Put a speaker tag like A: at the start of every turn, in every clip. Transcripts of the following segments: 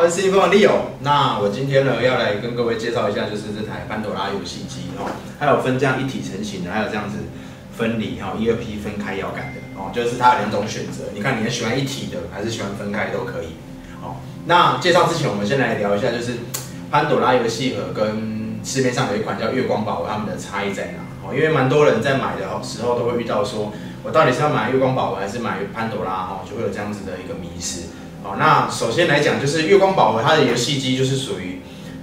A: 我是 C 风的 Leo。那我今天呢要来跟各位介绍一下，就是这台潘朵拉游戏机哦，它有分这样一体成型的，还有这样子分离哈，一二 P 分开摇杆的哦，就是它有两种选择。你看你是喜欢一体的，还是喜欢分开都可以。哦，那介绍之前，我们先来聊一下，就是潘朵拉游戏盒跟市面上有一款叫月光宝盒，它们的差异在哪？哦，因为蛮多人在买的时候都会遇到说，我到底是要买月光宝盒还是买潘朵拉？哈，就会有这样子的一个迷失。好，那首先来讲，就是月光宝盒它的游戏机就是属于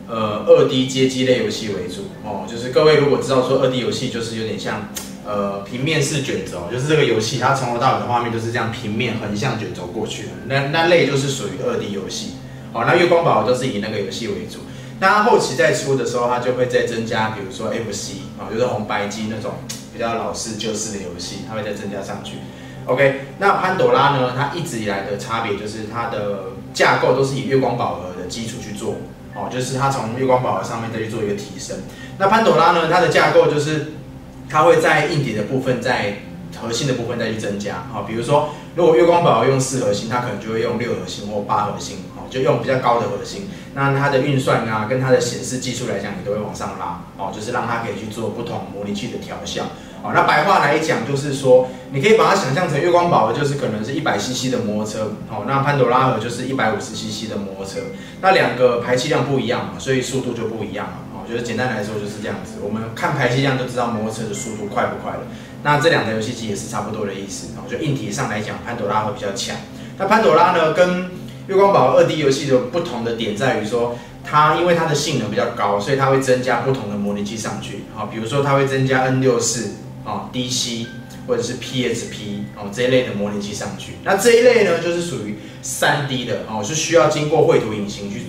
A: 呃二 D 街机类游戏为主哦。就是各位如果知道说二 D 游戏就是有点像呃平面式卷轴，就是这个游戏它从头到尾的画面都是这样平面横向卷轴过去的，那那类就是属于二 D 游戏。好，那月光宝盒都是以那个游戏为主。那它后期再出的时候，它就会再增加，比如说 FC 啊，就是红白机那种比较老式旧式的游戏，它会再增加上去。OK，那潘朵拉呢？它一直以来的差别就是它的架构都是以月光宝盒的基础去做，哦，就是它从月光宝盒上面再去做一个提升。那潘朵拉呢？它的架构就是它会在硬底的部分，在核心的部分再去增加，哦，比如说如果月光宝盒用四核心，它可能就会用六核心或八核心，哦，就用比较高的核心。那它的运算啊，跟它的显示技术来讲，你都会往上拉，哦，就是让它可以去做不同模拟器的调校。那白话来讲就是说，你可以把它想象成月光宝盒，就是可能是一百 CC 的摩托车，哦，那潘朵拉盒就是一百五十 CC 的摩托车，那两个排气量不一样嘛，所以速度就不一样了，哦，就是简单来说就是这样子。我们看排气量就知道摩托车的速度快不快了。那这两台游戏机也是差不多的意思，哦，就硬体上来讲，潘朵拉会比较强。那潘朵拉呢，跟月光宝盒二 D 游戏的不同的点在于说，它因为它的性能比较高，所以它会增加不同的模拟器上去，好，比如说它会增加 N 六四。哦，DC 或者是 PSP 哦这一类的模拟器上去，那这一类呢就是属于三 D 的哦，是需要经过绘图引擎去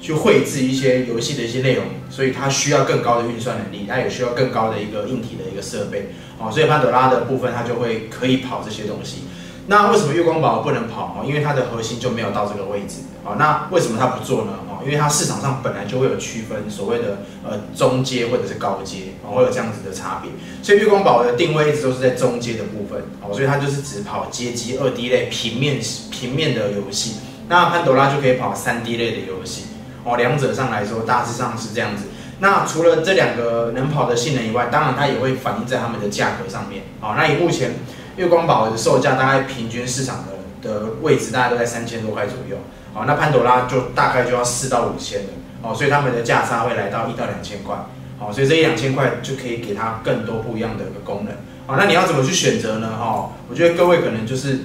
A: 去绘制一些游戏的一些内容，所以它需要更高的运算能力，它也需要更高的一个硬体的一个设备哦，所以潘朵拉的部分它就会可以跑这些东西。那为什么月光宝不能跑？哦，因为它的核心就没有到这个位置。哦，那为什么它不做呢？因为它市场上本来就会有区分，所谓的呃中阶或者是高阶，哦，会有这样子的差别。所以月光宝的定位一直都是在中阶的部分。哦，所以它就是只跑街机二 D 类平面平面的游戏。那潘朵拉就可以跑三 D 类的游戏。哦，两者上来说大致上是这样子。那除了这两个能跑的性能以外，当然它也会反映在它们的价格上面。哦，那以目前。月光宝的售价大概平均市场的的位置大概都在三千多块左右，好，那潘朵拉就大概就要四到五千了，哦，所以他们的价差会来到一到两千块，好，所以这一两千块就可以给它更多不一样的一个功能，哦，那你要怎么去选择呢？哦，我觉得各位可能就是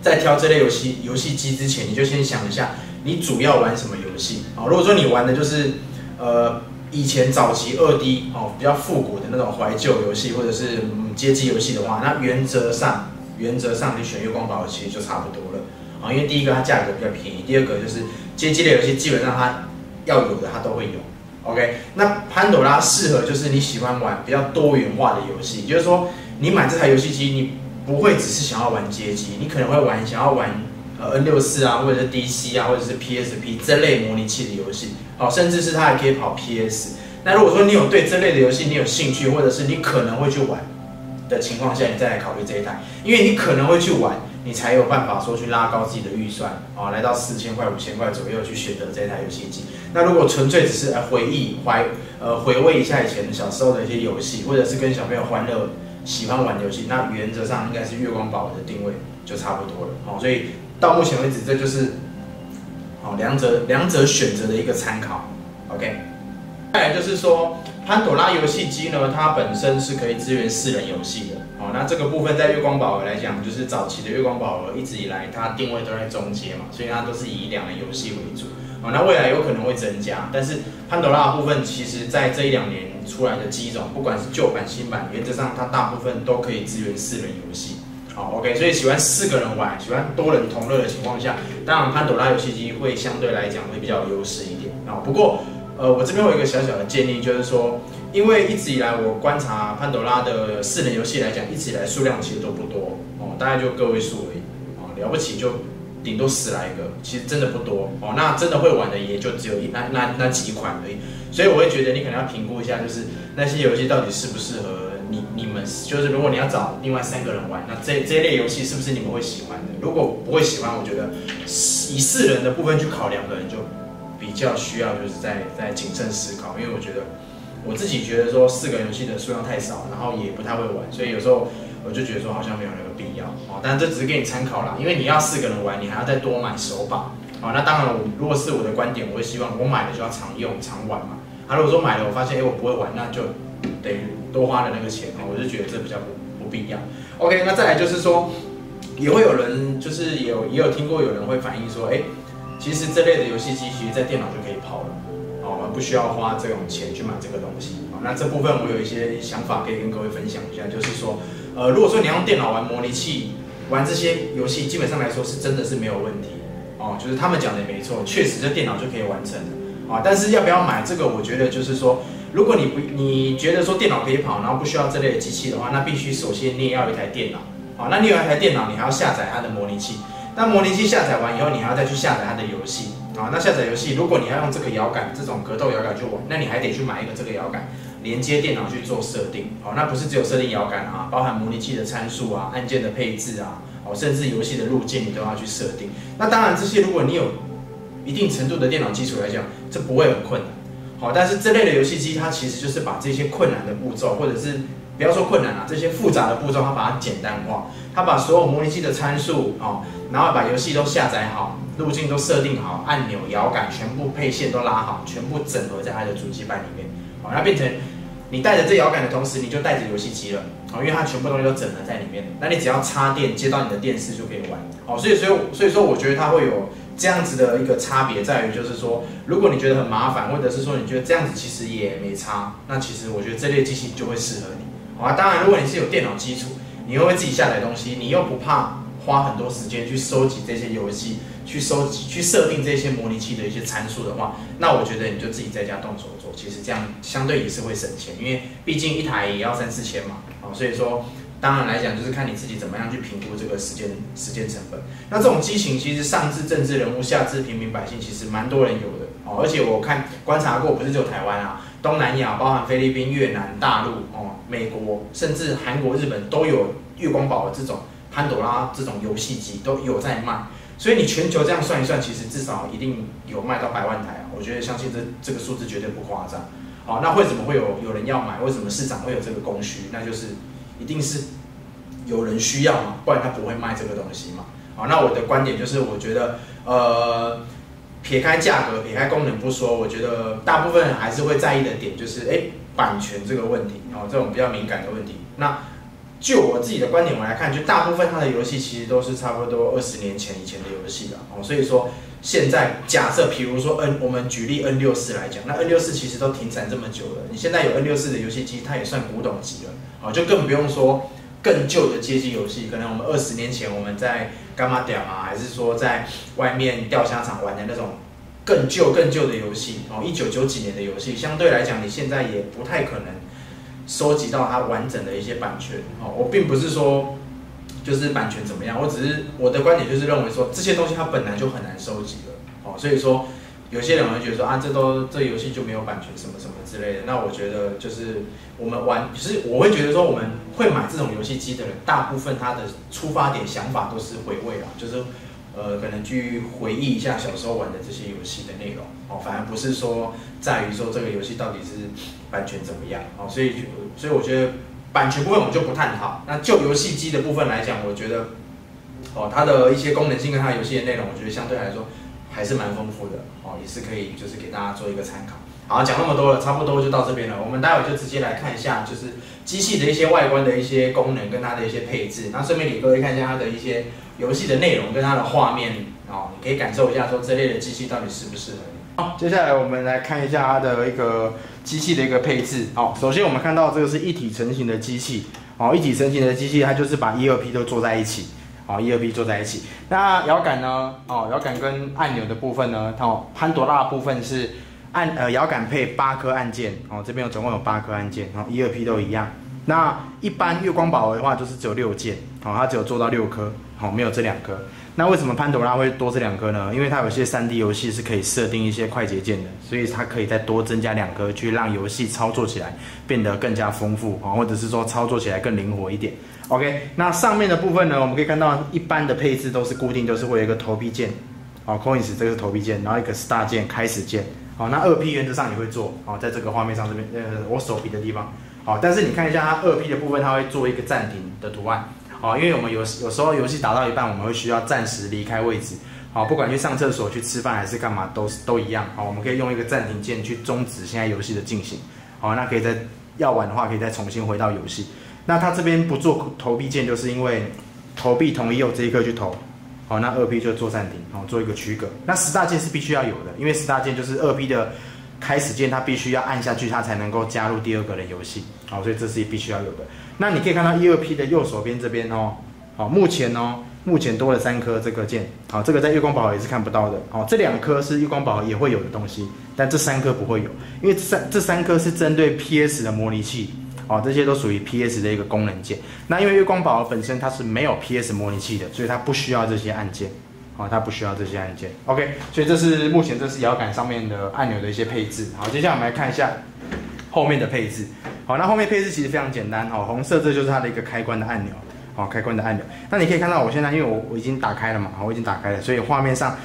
A: 在挑这类游戏游戏机之前，你就先想一下你主要玩什么游戏，哦，如果说你玩的就是呃。以前早期二 D 哦比较复古的那种怀旧游戏或者是街机游戏的话，那原则上原则上你选月光宝盒其实就差不多了啊，因为第一个它价格比较便宜，第二个就是街机类游戏基本上它要有的它都会有。OK，那潘朵拉适合就是你喜欢玩比较多元化的游戏，就是说你买这台游戏机你不会只是想要玩街机，你可能会玩想要玩。呃，N 六四啊，或者是 DC 啊，或者是 PSP 这类模拟器的游戏，好，甚至是它还可以跑 PS。那如果说你有对这类的游戏你有兴趣，或者是你可能会去玩的情况下，你再来考虑这一台，因为你可能会去玩，你才有办法说去拉高自己的预算啊，来到四千块、五千块左右去选择这台游戏机。那如果纯粹只是回忆怀呃回味一下以前小时候的一些游戏，或者是跟小朋友欢乐喜欢玩游戏，那原则上应该是月光宝的定位就差不多了，好，所以。到目前为止，这就是好两者两者选择的一个参考。OK，再来就是说，潘朵拉游戏机呢，它本身是可以支援四人游戏的。哦，那这个部分在月光宝盒来讲，就是早期的月光宝盒一直以来它定位都在中阶嘛，所以它都是以两人游戏为主。哦，那未来有可能会增加，但是潘朵拉的部分其实在这一两年出来的机种，不管是旧版新版，原则上它大部分都可以支援四人游戏。好，OK，所以喜欢四个人玩，喜欢多人同乐的情况下，当然潘朵拉游戏机会相对来讲会比较有优势一点啊。不过，呃，我这边有一个小小的建议，就是说，因为一直以来我观察潘朵拉的四人游戏来讲，一直以来数量其实都不多哦，大概就个位数而已哦，了不起就顶多十来个，其实真的不多哦。那真的会玩的也就只有一那那那几款而已，所以我会觉得你可能要评估一下，就是那些游戏到底适不适合。你你们就是如果你要找另外三个人玩，那这这一类游戏是不是你们会喜欢的？如果不会喜欢，我觉得以四人的部分去考两个人就比较需要就是在在谨慎思考，因为我觉得我自己觉得说四个游戏的数量太少，然后也不太会玩，所以有时候我就觉得说好像没有那个必要哦。但这只是给你参考啦，因为你要四个人玩，你还要再多买手把哦。那当然，我如果是我的观点，我会希望我买的就要常用常玩嘛。啊，如果说买了我发现哎我不会玩，那就得多花了那个钱哦。我就觉得这比较不不必要。OK，那再来就是说。也会有人，就是有也有听过有人会反映说，哎，其实这类的游戏机，其实在电脑就可以跑了，哦，我们不需要花这种钱去买这个东西。哦，那这部分我有一些想法可以跟各位分享一下，就是说，呃，如果说你用电脑玩模拟器玩这些游戏，基本上来说是真的是没有问题，哦，就是他们讲的也没错，确实这电脑就可以完成的，啊，但是要不要买这个，我觉得就是说，如果你不你觉得说电脑可以跑，然后不需要这类的机器的话，那必须首先你也要有一台电脑。啊，那你有一台电脑，你还要下载它的模拟器。那模拟器下载完以后，你还要再去下载它的游戏。啊，那下载游戏，如果你要用这个摇杆，这种格斗摇杆去玩，那你还得去买一个这个摇杆，连接电脑去做设定。好，那不是只有设定摇杆啊，包含模拟器的参数啊、按键的配置啊，哦，甚至游戏的路径你都要去设定。那当然，这些如果你有一定程度的电脑基础来讲，这不会很困难。好，但是这类的游戏机，它其实就是把这些困难的步骤，或者是不要说困难啊，这些复杂的步骤，它把它简单化，它把所有模拟器的参数哦，然后把游戏都下载好，路径都设定好，按钮、摇杆全部配线都拉好，全部整合在它的主机板里面，好，那变成你带着这摇杆的同时，你就带着游戏机了，哦，因为它全部东西都整合在里面，那你只要插电接到你的电视就可以玩，哦，所以所以所以说我觉得它会有这样子的一个差别在于，就是说，如果你觉得很麻烦，或者是说你觉得这样子其实也没差，那其实我觉得这类机器就会适合你。啊，当然，如果你是有电脑基础，你又会自己下载东西，你又不怕花很多时间去收集这些游戏，去收集、去设定这些模拟器的一些参数的话，那我觉得你就自己在家动手做，其实这样相对也是会省钱，因为毕竟一台也要三四千嘛。啊，所以说，当然来讲，就是看你自己怎么样去评估这个时间时间成本。那这种机型其实上至政治人物，下至平民百姓，其实蛮多人有的。哦，而且我看观察过，不是只有台湾啊。东南亚包含菲律宾、越南、大陆哦，美国甚至韩国、日本都有月光宝的这种潘朵拉这种游戏机都有在卖，所以你全球这样算一算，其实至少一定有卖到百万台啊！我觉得相信这这个数字绝对不夸张。好，那为什么会有有人要买？为什么市场会有这个供需？那就是一定是有人需要嘛，不然他不会卖这个东西嘛。好，那我的观点就是，我觉得呃。撇开价格，撇开功能不说，我觉得大部分人还是会在意的点就是，哎，版权这个问题，哦，这种比较敏感的问题。那就我自己的观点我来看，就大部分它的游戏其实都是差不多二十年前以前的游戏了，哦，所以说现在假设，比如说 N，我们举例 N 六四来讲，那 N 六四其实都停产这么久了，你现在有 N 六四的游戏机，它也算古董级了，哦，就更不用说更旧的街机游戏，可能我们二十年前我们在。干嘛屌啊？还是说在外面钓虾场玩的那种更旧、更旧的游戏哦？一九九几年的游戏，相对来讲，你现在也不太可能收集到它完整的一些版权哦。我并不是说就是版权怎么样，我只是我的观点就是认为说这些东西它本来就很难收集了哦。所以说有些人会觉得说啊，这都这游戏就没有版权什么什么之类的。那我觉得就是我们玩，其实我会觉得说我们。会买这种游戏机的人，大部分他的出发点想法都是回味啊，就是，呃，可能去回忆一下小时候玩的这些游戏的内容哦，反而不是说在于说这个游戏到底是版权怎么样哦，所以所以我觉得版权部分我们就不探讨。那就游戏机的部分来讲，我觉得哦，它的一些功能性跟它游戏的内容，我觉得相对来说还是蛮丰富的哦，也是可以就是给大家做一个参考。好，讲那么多了，差不多就到这边了。我们待会就直接来看一下，就是机器的一些外观的一些功能跟它的一些配置。那顺便给各位看一下它的一些游戏的内容跟它的画面，哦，你可以感受一下说这类的机器到底适不适合你。好，接下来我们来看一下它的一个机器的一个配置。好，首先我们看到这个是一体成型的机器。哦，一体成型的机器，它就是把一二 P 都做在一起。哦，一二 P 做在一起。那摇杆呢？哦，摇杆跟按钮的部分呢？它潘多拉部分是。按呃摇杆配八颗按键哦，这边有总共有八颗按键，然后一二 P 都一样。那一般月光宝的话就是只有六键，好，它只有做到六颗，好，没有这两颗。那为什么潘多拉会多这两颗呢？因为它有些三 D 游戏是可以设定一些快捷键的，所以它可以再多增加两颗，去让游戏操作起来变得更加丰富啊，或者是说操作起来更灵活一点。OK，那上面的部分呢，我们可以看到一般的配置都是固定，都是会有一个投币键。
B: 好，Coins 这个是投币键，然后一个 Star 键开始键，好，那二 P 原则上也会做，好，在这个画面上这边，呃，我手臂的地方，好，但是你看一下它二 P 的部分，它会做一个暂停的图案，哦，因为我们有有时候游戏打到一半，我们会需要暂时离开位置，好，不管去上厕所、去吃饭还是干嘛，都是都一样，好，我们可以用一个暂停键去终止现在游戏的进行，好，那可以在要玩的话，可以再重新回到游戏。那它这边不做投币键，就是因为投币同意右这一刻去投。好，那二 P 就做暂停，好做一个区隔。那十大键是必须要有的，因为十大键就是二 P 的开始键，它必须要按下去，它才能够加入第二个人游戏。好，所以这是必须要有的。那你可以看到一二 P 的右手边这边哦，好，目前哦，目前多了三颗这个键，好，这个在月光宝盒也是看不到的。好，这两颗是月光宝盒也会有的东西，但这三颗不会有，因为三这三颗是针对 PS 的模拟器。哦，这些都属于 PS 的一个功能键。那因为月光宝盒本身它是没有 PS 模拟器的，所以它不需要这些按键。哦，它不需要这些按键。OK，所以这是目前这是摇杆上面的按钮的一些配置。好，接下来我们来看一下后面的配置。好，那后面配置其实非常简单。哦，红色这就是它的一个开关的按钮。哦，开关的按钮。那你可以看到我现在因为我我已经打开了嘛，我已经打开了，所以画面上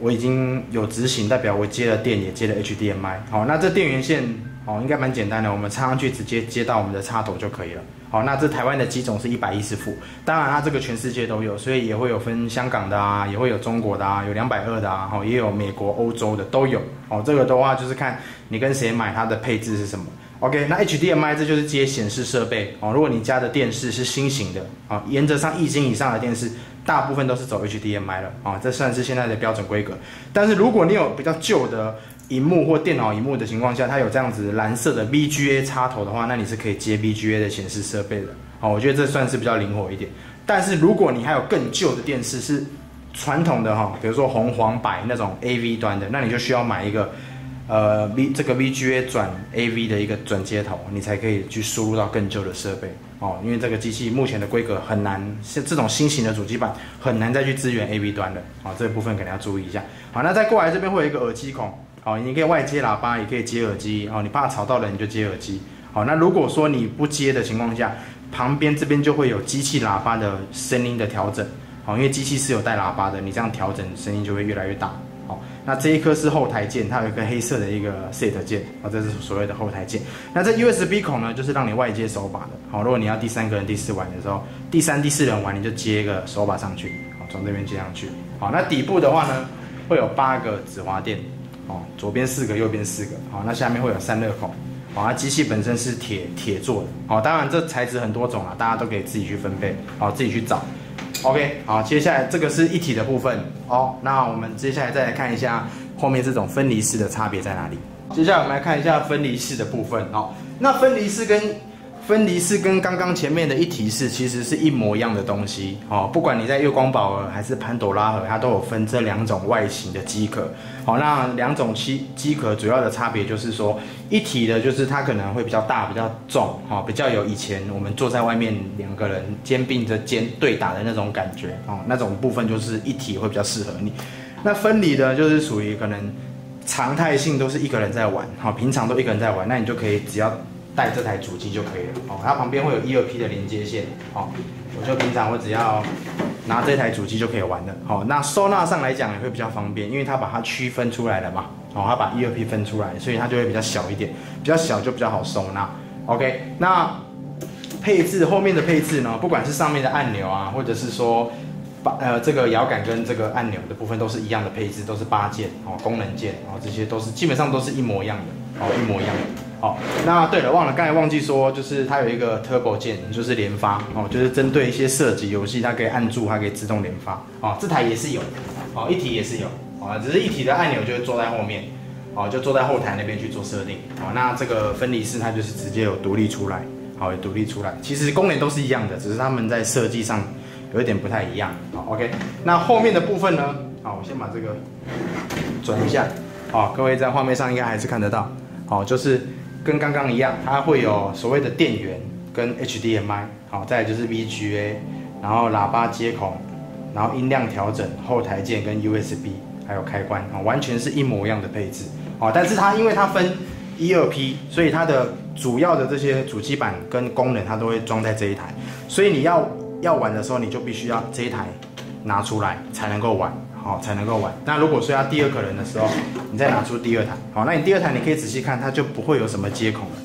B: 我已经有执行，代表我接了电也接了 HDMI。好，那这电源线。哦，应该蛮简单的，我们插上去直接接到我们的插头就可以了。好，那这台湾的机种是一百一十伏，当然它这个全世界都有，所以也会有分香港的啊，也会有中国的啊，有两百二的啊，好，也有美国、欧洲的都有。哦，这个的话就是看你跟谁买，它的配置是什么。OK，那 HDMI 这就是接显示设备哦。如果你家的电视是新型的，啊，原则上一斤以上的电视，大部分都是走 HDMI 了啊，这算是现在的标准规格。但是如果你有比较旧的，荧幕或电脑荧幕的情况下，它有这样子蓝色的 VGA 插头的话，那你是可以接 VGA 的显示设备的。好，我觉得这算是比较灵活一点。但是如果你还有更旧的电视是传统的哈，比如说红黄白那种 AV 端的，那你就需要买一个呃 V 这个 VGA 转 AV 的一个转接头，你才可以去输入到更旧的设备。哦，因为这个机器目前的规格很难，像这种新型的主机板很难再去支援 AV 端的。好，这部分可能要注意一下。好，那再过来这边会有一个耳机孔。好，你可以外接喇叭，也可以接耳机。哦，你怕吵到人，你就接耳机。好，那如果说你不接的情况下，旁边这边就会有机器喇叭的声音的调整。好，因为机器是有带喇叭的，你这样调整声音就会越来越大。好，那这一颗是后台键，它有一个黑色的一个 set 键。好，这是所谓的后台键。那这 USB 孔呢，就是让你外接手把的。好，如果你要第三个人、第四玩的时候，第三、第四人玩，你就接一个手把上去。好，从这边接上去。好，那底部的话呢，会有八个指滑垫。哦，左边四个，右边四个，好，那下面会有散热孔，好，那机器本身是铁铁做的，好，当然这材质很多种啊，大家都可以自己去分配，好，自己去找，OK，好，接下来这个是一体的部分，好，那我们接下来再来看一下后面这种分离式的差别在哪里，接下来我们来看一下分离式的部分，好，那分离式跟分离式跟刚刚前面的一体式其实是一模一样的东西，哦，不管你在月光宝盒还是潘朵拉盒，它都有分这两种外形的机壳，好，那两种机机壳主要的差别就是说，一体的就是它可能会比较大、比较重，哦，比较有以前我们坐在外面两个人肩并着肩对打的那种感觉，哦，那种部分就是一体会比较适合你。那分离的就是属于可能常态性都是一个人在玩，好，平常都一个人在玩，那你就可以只要。带这台主机就可以了哦，它旁边会有一二 P 的连接线哦，我就平常我只要拿这台主机就可以玩了。好，那收纳上来讲也会比较方便，因为它把它区分出来了嘛，哦，它把一二 P 分出来，所以它就会比较小一点，比较小就比较好收纳。OK，那配置后面的配置呢，不管是上面的按钮啊，或者是说把呃这个摇杆跟这个按钮的部分都是一样的配置，都是八键哦，功能键，然后这些都是基本上都是一模一样的，哦，一模一样。的。好，那对了，忘了刚才忘记说，就是它有一个 turbo 键，就是连发哦，就是针对一些射击游戏，它可以按住，它可以自动连发。哦。这台也是有，哦，一体也是有，啊，只是一体的按钮就是坐在后面，哦，就坐在后台那边去做设定，哦，那这个分离式它就是直接有独立出来，好，独立出来，其实功能都是一样的，只是他们在设计上有一点不太一样，好，OK，那后面的部分呢，好，我先把这个转一下，好，各位在画面上应该还是看得到，好，就是。跟刚刚一样，它会有所谓的电源跟 HDMI，好，再就是 VGA，然后喇叭接口，然后音量调整、后台键跟 USB，还有开关，啊，完全是一模一样的配置，啊，但是它因为它分一二批所以它的主要的这些主机板跟功能它都会装在这一台，所以你要要玩的时候，你就必须要这一台拿出来才能够玩。好才能够玩。那如果说要第二个人的时候，你再拿出第二台，好，那你第二台你可以仔细看，它就不会有什么接孔了，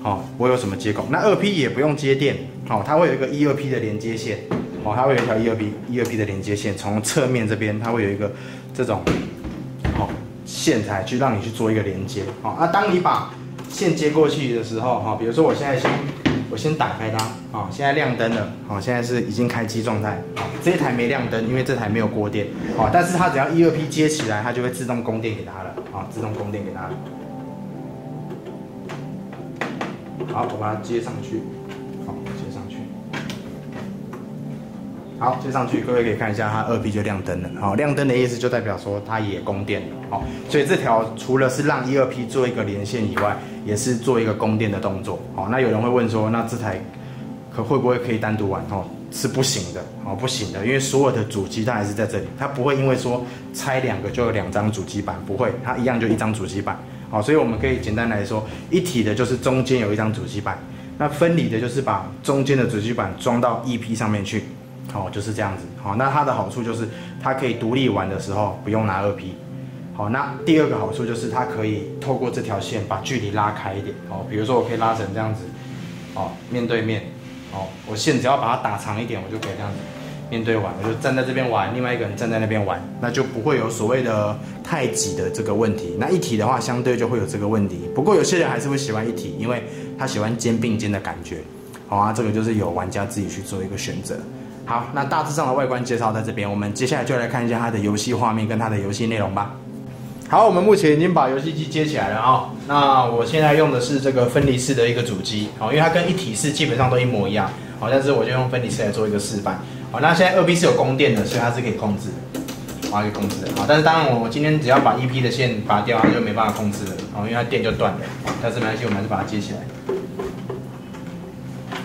B: 好，不会有什么接孔。那二 P 也不用接电，好，它会有一个一二 P 的连接线，好，它会有一条一二 P 一二 P 的连接线，从侧面这边它会有一个这种好线材去让你去做一个连接，好，那当你把线接过去的时候，哈，比如说我现在先我先打开它，啊，现在亮灯了，好，现在是已经开机状态，好，这一台没亮灯，因为这台没有过电，好，但是它只要一二 P 接起来，它就会自动供电给它了，啊，自动供电给它。好，我把它接上去，好，接上去。好，接上去，各位可以看一下，它二 P 就亮灯了。好，亮灯的意思就代表说它也供电了。好，所以这条除了是让一二 P 做一个连线以外，也是做一个供电的动作。好，那有人会问说，那这台可会不会可以单独玩？哦，是不行的。哦，不行的，因为所有的主机它还是在这里，它不会因为说拆两个就有两张主机板，不会，它一样就一张主机板。好，所以我们可以简单来说，一体的就是中间有一张主机板，那分离的就是把中间的主机板装到 EP 上面去。哦，就是这样子。好，那它的好处就是它可以独立玩的时候不用拿二 P。好，那第二个好处就是它可以透过这条线把距离拉开一点。好，比如说我可以拉成这样子，哦，面对面。哦，我线只要把它打长一点，我就可以这样子面对玩。我就站在这边玩，另外一个人站在那边玩，那就不会有所谓的太挤的这个问题。那一体的话，相对就会有这个问题。不过有些人还是会喜欢一体，因为他喜欢肩并肩的感觉。好啊，这个就是有玩家自己去做一个选择。好，那大致上的外观介绍在这边，我们接下来就来看一下它的游戏画面跟它的游戏内容吧。好，我们目前已经把游戏机接起来了啊。那我现在用的是这个分离式的一个主机，好，因为它跟一体式基本上都一模一样，好，但是我就用分离式来做一个示范。好，那现在二 B 是有供电的，所以它是可以控制的，好，可以控制的。好，但是当然我我今天只要把一 P 的线拔掉，它就没办法控制了，哦，因为它电就断了。但是没关系，我们还是把它接起来。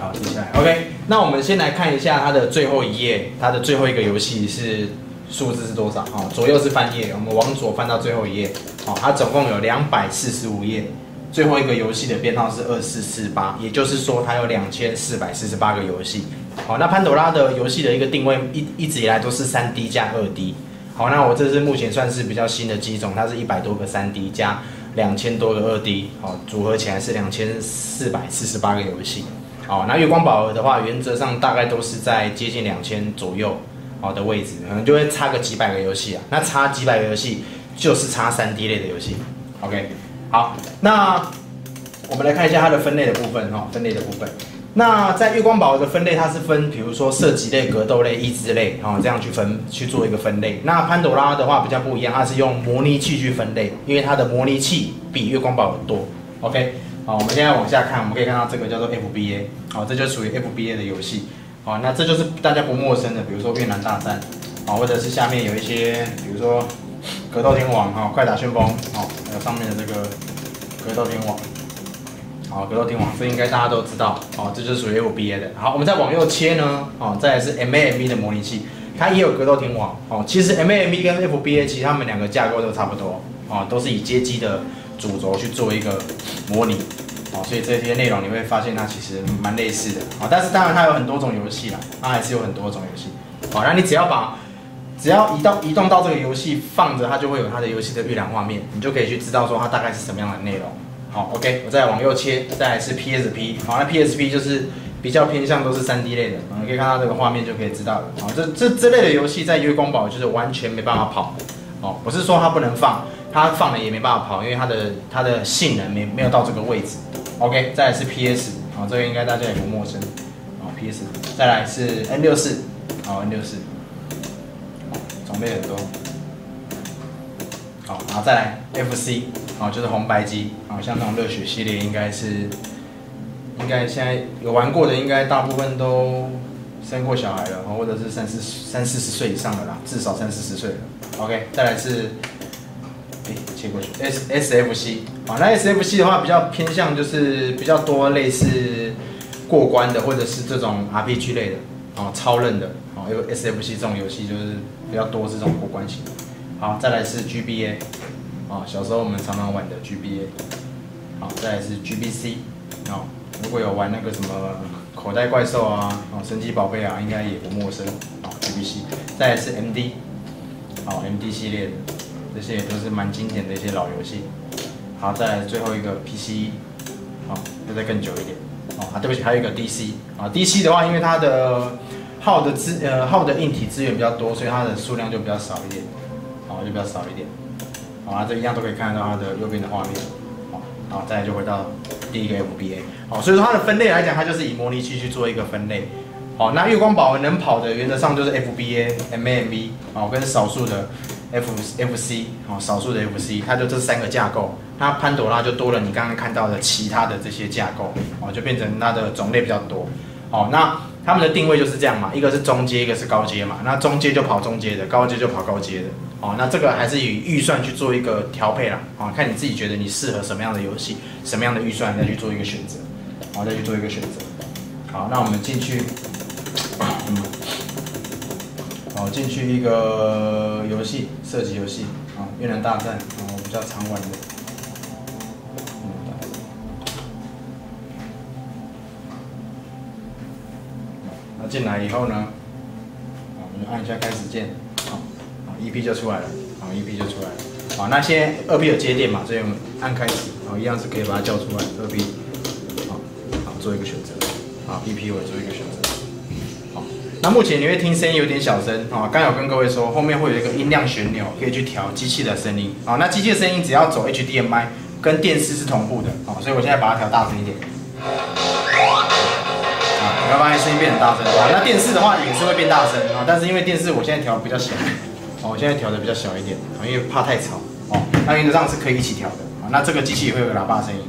B: 好，接下来 OK，那我们先来看一下它的最后一页，它的最后一个游戏是数字是多少？哦，左右是翻页，我们往左翻到最后一页，哦，它总共有两百四十五页，最后一个游戏的编号是二四四八，也就是说它有两千四百四十八个游戏。好，那潘朵拉的游戏的一个定位一一直以来都是三 D 加二 D。好，那我这是目前算是比较新的机种，它是一百多个三 D 加两千多个二 D，好，组合起来是两千四百四十八个游戏。哦，那月光宝盒的话，原则上大概都是在接近两千左右，好的位置，可能就会差个几百个游戏啊。那差几百个游戏，就是差三 D 类的游戏。OK，好，那我们来看一下它的分类的部分哈，分类的部分。那在月光宝盒的分类，它是分，比如说射击类、格斗类、益智类，哦，这样去分去做一个分类。那潘朵拉的话比较不一样，它是用模拟器去分类，因为它的模拟器比月光宝盒多。OK。好，我们现在往下看，我们可以看到这个叫做 FBA，好，这就属于 FBA 的游戏，好，那这就是大家不陌生的，比如说越南大战，好，或者是下面有一些，比如说格斗天王，哈，快打旋风，好，还有上面的这个格斗天王，好，格斗天王，这应该大家都知道，好，这就是属于 FBA 的。好，我们再往右切呢，哦，再来是 MAME 的模拟器，它也有格斗天王，哦，其实 MAME 跟 FBA 其实他们两个架构都差不多，哦，都是以街机的。主轴去做一个模拟，哦，所以这些内容你会发现它其实蛮类似的，啊，但是当然它有很多种游戏啦，它还是有很多种游戏，好，那你只要把只要移到移动到这个游戏放着，它就会有它的游戏的预览画面，你就可以去知道说它大概是什么样的内容，好，OK，我再往右切，再来是 PSP，好，那 PSP 就是比较偏向都是 3D 类的，你可以看到这个画面就可以知道。了，好，这这这类的游戏在月光宝就是完全没办法跑，哦，不是说它不能放。它放了也没办法跑，因为它的它的性能没没有到这个位置。OK，再来是 PS，好，这个应该大家也不陌生。好，PS，再来是 N 六四，好 N 六四，装备很多。好，然后再来 FC，好，就是红白机，好像那种热血系列应该是，应该现在有玩过的，应该大部分都生过小孩了，或者是三四三四十岁以上的啦，至少三四十岁了。OK，再来是。切过去，S S F C，好，那 S F C 的话比较偏向就是比较多类似过关的，或者是这种 R P G 类的，啊，超任的，啊，因为 S F C 这种游戏就是比较多是这种过关型。好，再来是 G B A，啊，小时候我们常常玩的 G B A，好，再来是 G B C，哦，如果有玩那个什么口袋怪兽啊，哦，神奇宝贝啊，应该也不陌生，哦，G B C，再来是 M D。好，MD 系列的，这些也都是蛮经典的一些老游戏。好，再来最后一个 PC，好，要再更久一点。哦，啊，对不起，还有一个 DC，啊，DC 的话，因为它的耗的资呃耗的硬体资源比较多，所以它的数量就比较少一点，好，就比较少一点。好啊，这一样都可以看得到它的右边的画面。好，好，再来就回到第一个 FBA，好，所以说它的分类来讲，它就是以模拟器去做一个分类。好，那月光宝能跑的原则上就是 FBA、MAMV，哦，跟少数的 F FC，好，少数的 FC，它就这三个架构。那潘朵拉就多了你刚刚看到的其他的这些架构，哦，就变成它的种类比较多。好，那他们的定位就是这样嘛，一个是中阶，一个是高阶嘛。那中阶就跑中阶的，高阶就跑高阶的。哦，那这个还是以预算去做一个调配啦。哦，看你自己觉得你适合什么样的游戏，什么样的预算再去做一个选择，好，再去做一个选择。好，那我们进去。进去一个游戏，射击游戏啊，越南大战啊，我比较常玩的。那进来以后呢，我们按一下开始键，好，好，EP 就出来了，好，EP 就出来了，好，那现在二 B 有接电嘛，所以我们按开始，啊，一样是可以把它叫出来，二 B，好，好，做一个选择，好，EP 我做一个选择。那目前你会听声音有点小声啊，刚有跟各位说，后面会有一个音量旋钮，可以去调机器的声音啊。那机器的声音只要走 HDMI，跟电视是同步的啊，所以我现在把它调大声一点。啊，你会发现声音变很大声啊。那电视的话也是会变大声啊，但是因为电视我现在调比较小，哦，我现在调的比较小一点，因为怕太吵哦。那原则上是可以一起调的啊。那这个机器也会有喇叭声音。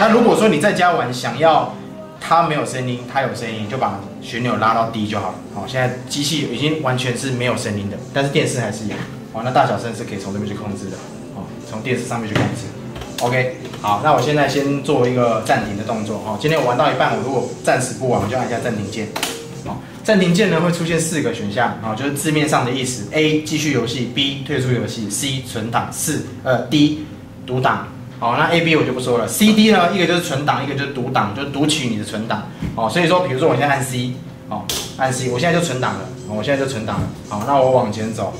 B: 那如果说你在家玩，想要它没有声音，它有声音，就把旋钮拉到低就好了。好，现在机器已经完全是没有声音的，但是电视还是有。好，那大小声是可以从这边去控制的。好，从电视上面去控制。OK，好，那我现在先做一个暂停的动作。好，今天我玩到一半，我如果暂时不玩，我就按下暂停键。好，暂停键呢会出现四个选项，好，就是字面上的意思：A 继续游戏，B 退出游戏，C 存档，四呃 D 读档。好，那 A、B 我就不说了。C、D 呢，一个就是存档，一个就是读档，就读取你的存档。哦，所以说，比如说我现在按 C，哦，按 C，我现在就存档了。我现在就存档了。好，那我往前走。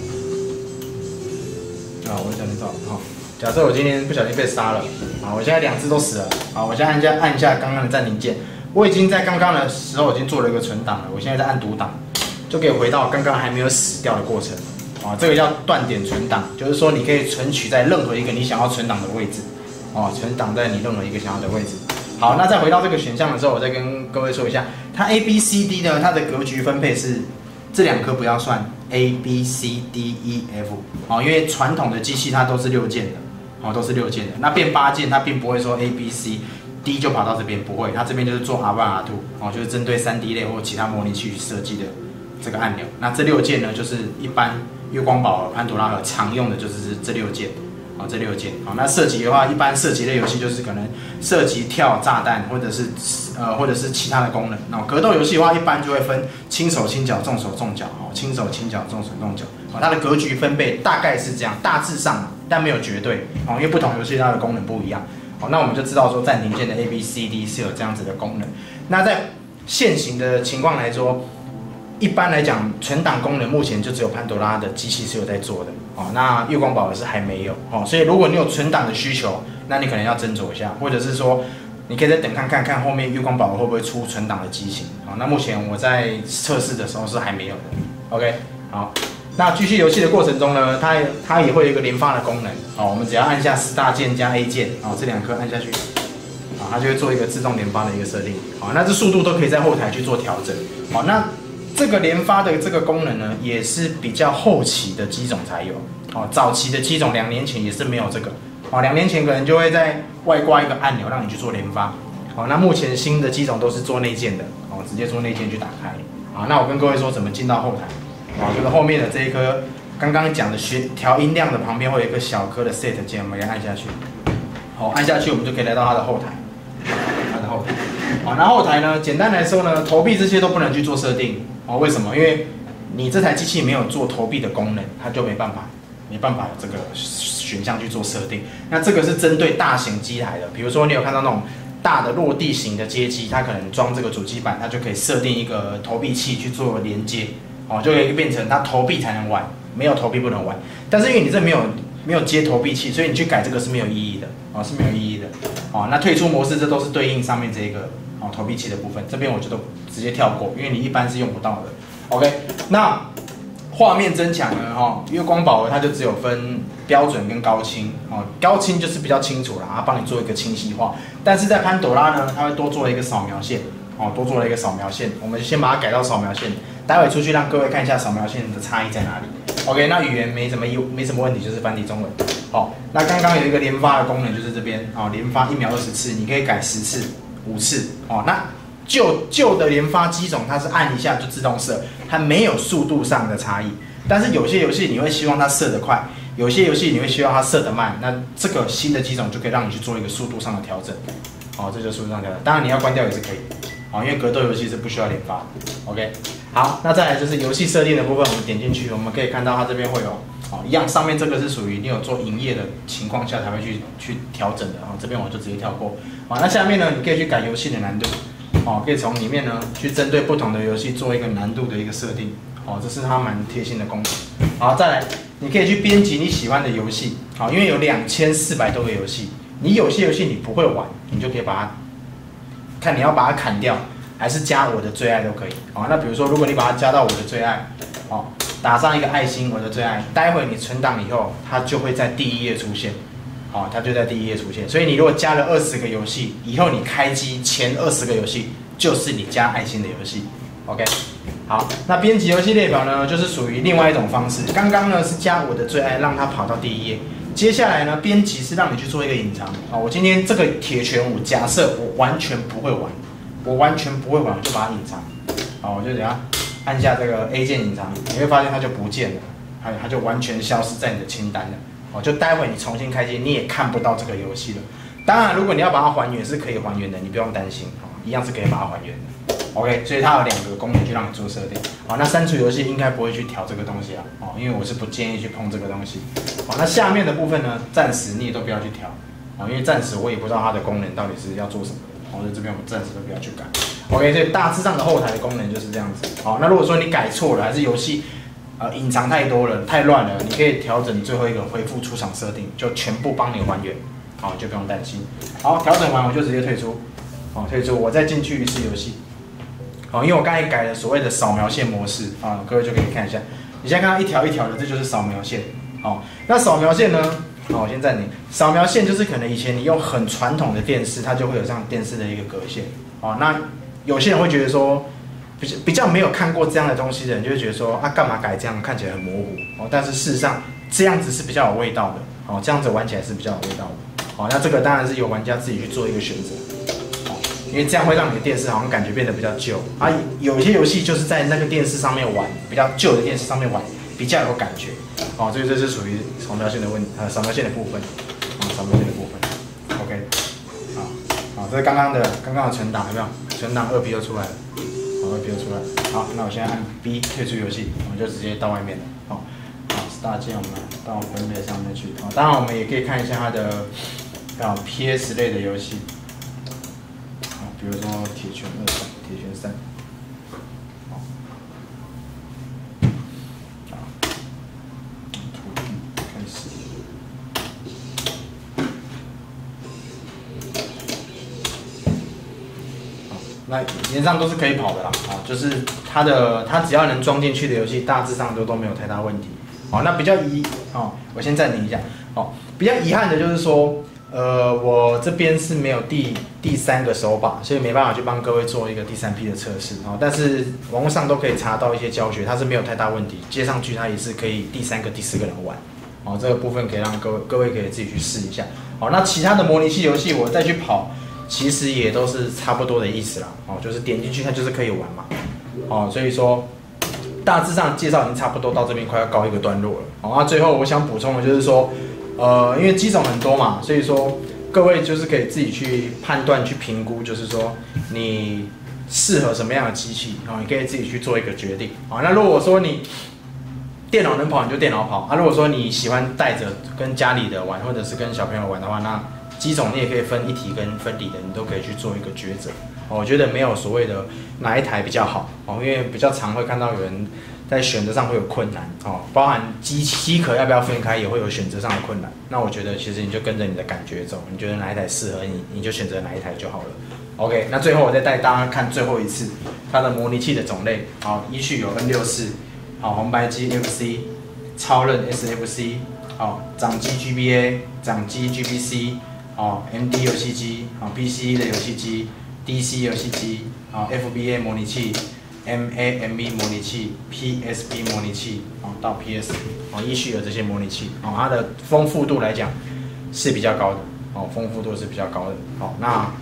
B: 啊，我往前走。好，假设我今天不小心被杀了。啊，我现在两只都死了。好，我现在按下按下刚刚的暂停键。我已经在刚刚的时候已经做了一个存档了。我现在在按读档，就可以回到刚刚还没有死掉的过程。啊，这个叫断点存档，就是说你可以存取在任何一个你想要存档的位置。哦，全挡在你任何一个想要的位置。好，那再回到这个选项的时候，我再跟各位说一下，它 A B C D 呢，它的格局分配是这两颗不要算 A B C D E F。哦，因为传统的机器它都是六键的，哦，都是六键的。那变八键，它并不会说 A B C D 就跑到这边，不会，它这边就是做 R one R two，哦，就是针对三 D 类或其他模拟器设计的这个按钮。那这六键呢，就是一般月光宝盒、潘多拉和常用的就是这六键。哦，这六件。好，那射击的话，一般射击类游戏就是可能射击、跳炸弹，或者是呃，或者是其他的功能。那格斗游戏的话，一般就会分轻手、轻脚、重手、重脚。哦，轻手、轻脚、重手、重脚。好，它的格局分贝大概是这样，大致上，但没有绝对。哦，因为不同游戏它的功能不一样。好，那我们就知道说暂停键的 A、B、C、D 是有这样子的功能。那在现行的情况来说，一般来讲，存档功能目前就只有潘多拉的机器是有在做的。哦，那月光宝的是还没有哦，所以如果你有存档的需求，那你可能要斟酌一下，或者是说，你可以再等看看看后面月光宝盒会不会出存档的机型。好，那目前我在测试的时候是还没有的。OK，好，那继续游戏的过程中呢，它它也会有一个连发的功能。哦，我们只要按下十大键加 A 键，哦，这两颗按下去，啊，它就会做一个自动连发的一个设定。好，那这速度都可以在后台去做调整。好，那。这个连发的这个功能呢，也是比较后期的机种才有哦。早期的机种两年前也是没有这个哦。两年前可能就会在外挂一个按钮让你去做连发。哦，那目前新的机种都是做内建的哦，直接做内建去打开。好，那我跟各位说怎么进到后台。好，就是后面的这一颗刚刚讲的学调音量的旁边会有一个小颗的 Set 键，我们给按下去。好，按下去我们就可以来到它的后台。它的后台。好，那后台呢？简单来说呢，投币这些都不能去做设定。哦，为什么？因为你这台机器没有做投币的功能，它就没办法，没办法这个选项去做设定。那这个是针对大型机台的，比如说你有看到那种大的落地型的街机，它可能装这个主机板，它就可以设定一个投币器去做连接。哦，就可以变成它投币才能玩，没有投币不能玩。但是因为你这没有没有接投币器，所以你去改这个是没有意义的，哦是没有意义的。哦，那退出模式这都是对应上面这个哦投币器的部分，这边我就都直接跳过，因为你一般是用不到的。OK，那画面增强呢？哈，月光宝盒它就只有分标准跟高清，哦，高清就是比较清楚了，它帮你做一个清晰化。但是在潘朵拉呢，它会多做了一个扫描线，哦，多做了一个扫描线，我们先把它改到扫描线，待会出去让各位看一下扫描线的差异在哪里。OK，那语言没什么有没什么问题，就是繁体中文。好，那刚刚有一个连发的功能，就是这边啊，连发一秒二十次，你可以改十次、五次。哦，那旧旧的连发机种，它是按一下就自动射，它没有速度上的差异。但是有些游戏你会希望它射得快，有些游戏你会希望它射得慢，那这个新的机种就可以让你去做一个速度上的调整。哦，这就是速度上调整。当然你要关掉也是可以。哦，因为格斗游戏是不需要连发。OK。好，那再来就是游戏设定的部分，我们点进去，我们可以看到它这边会有，哦，一样，上面这个是属于你有做营业的情况下才会去去调整的，哦，这边我就直接跳过。好，那下面呢，你可以去改游戏的难度，哦，可以从里面呢去针对不同的游戏做一个难度的一个设定，哦，这是它蛮贴心的功能。好，再来，你可以去编辑你喜欢的游戏，好，因为有两千四百多个游戏，你有些游戏你不会玩，你就可以把它，看你要把它砍掉。还是加我的最爱都可以，哦。那比如说，如果你把它加到我的最爱，哦，打上一个爱心，我的最爱，待会你存档以后，它就会在第一页出现，哦，它就在第一页出现。所以你如果加了二十个游戏，以后你开机前二十个游戏就是你加爱心的游戏，OK。好，那编辑游戏列表呢，就是属于另外一种方式。刚刚呢是加我的最爱，让它跑到第一页。接下来呢，编辑是让你去做一个隐藏，啊，我今天这个铁拳五，假设我完全不会玩。我完全不会玩，就把它隐藏。好，我就等下按下这个 A 键隐藏，你会发现它就不见了，它它就完全消失在你的清单了。哦，就待会你重新开机，你也看不到这个游戏了。当然，如果你要把它还原，是可以还原的，你不用担心，哦，一样是可以把它还原的。OK，所以它有两个功能去让你做设定。好，那删除游戏应该不会去调这个东西啊，哦，因为我是不建议去碰这个东西。好，那下面的部分呢，暂时你也都不要去调，哦，因为暂时我也不知道它的功能到底是要做什么。我在这边我们暂时都不要去改，OK，所以大致上的后台的功能就是这样子。好，那如果说你改错了，还是游戏呃隐藏太多了、太乱了，你可以调整最后一个恢复出厂设定，就全部帮你还原，好，就不用担心。好，调整完我就直接退出，好，退出，我再进去一次游戏。好，因为我刚才改了所谓的扫描线模式啊，各位就可以看一下，你现在看到一条一条的，这就是扫描线。好，那扫描线呢？好，我先暂停。扫描线就是可能以前你用很传统的电视，它就会有这样电视的一个格线。哦，那有些人会觉得说，比较比较没有看过这样的东西的人，就会觉得说，啊，干嘛改这样，看起来很模糊。哦，但是事实上这样子是比较有味道的。哦，这样子玩起来是比较有味道的。好，那这个当然是由玩家自己去做一个选择。哦，因为这样会让你的电视好像感觉变得比较旧。啊，有些游戏就是在那个电视上面玩，比较旧的电视上面玩。比较有感觉，哦，所以这是属于扫描线的问，呃，扫描线的部分，啊，扫描线的部分，OK，好，好，这是刚刚的，刚刚的存档有没有？存档二 P 又出来了，好，二 P 又出来了，好，那我现在按 B 退出游戏，我们就直接到外面了，好，好搭建我们到分类上面去，啊，当然我们也可以看一下它的，啊，PS 类的游戏，啊，比如说铁拳二、铁拳三。那基本上都是可以跑的啦，啊，就是它的它只要能装进去的游戏，大致上都都没有太大问题。好，那比较遗哦，我先暂停一下。哦，比较遗憾的就是说，呃，我这边是没有第第三个手把，所以没办法去帮各位做一个第三批的测试。哦，但是网络上都可以查到一些教学，它是没有太大问题，接上去它也是可以第三个、第四个人玩。哦，这个部分可以让各位各位可以自己去试一下。好，那其他的模拟器游戏我再去跑。其实也都是差不多的意思啦，哦，就是点进去它就是可以玩嘛，哦，所以说大致上介绍已经差不多到这边快要告一个段落了，哦，那最后我想补充的就是说，呃，因为机种很多嘛，所以说各位就是可以自己去判断去评估，就是说你适合什么样的机器，哦，你可以自己去做一个决定，哦，那如果说你电脑能跑你就电脑跑，啊，如果说你喜欢带着跟家里的玩或者是跟小朋友玩的话，那机种你也可以分一体跟分离的，你都可以去做一个抉择。我觉得没有所谓的哪一台比较好哦，因为比较常会看到有人在选择上会有困难哦，包含机机壳要不要分开也会有选择上的困难。那我觉得其实你就跟着你的感觉走，你觉得哪一台适合你，你就选择哪一台就好了。OK，那最后我再带大家看最后一次它的模拟器的种类。好，依序有 N 六四，好红白机 FC，超任 SFC，好掌机 GBA，掌机 GBC，哦 MD 游戏机，哦 PC 的游戏机，DC 游戏机，哦 FBA 模拟器，MAMV 模拟器，PSP 模拟器，哦到 PS，好依序有这些模拟器，哦它的丰富度来讲是比较高的，哦丰富度是比较高的，好那。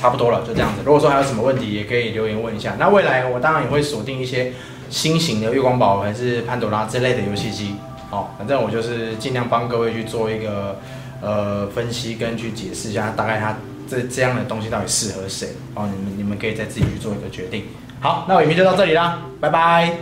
B: 差不多了，就这样子。如果说还有什么问题，也可以留言问一下。那未来我当然也会锁定一些新型的月光宝盒还是潘朵拉这类的游戏机。好，反正我就是尽量帮各位去做一个呃分析跟去解释一下，大概它这这样的东西到底适合谁。哦，你们你们可以再自己去做一个决定。好，那我影片就到这里啦，拜拜。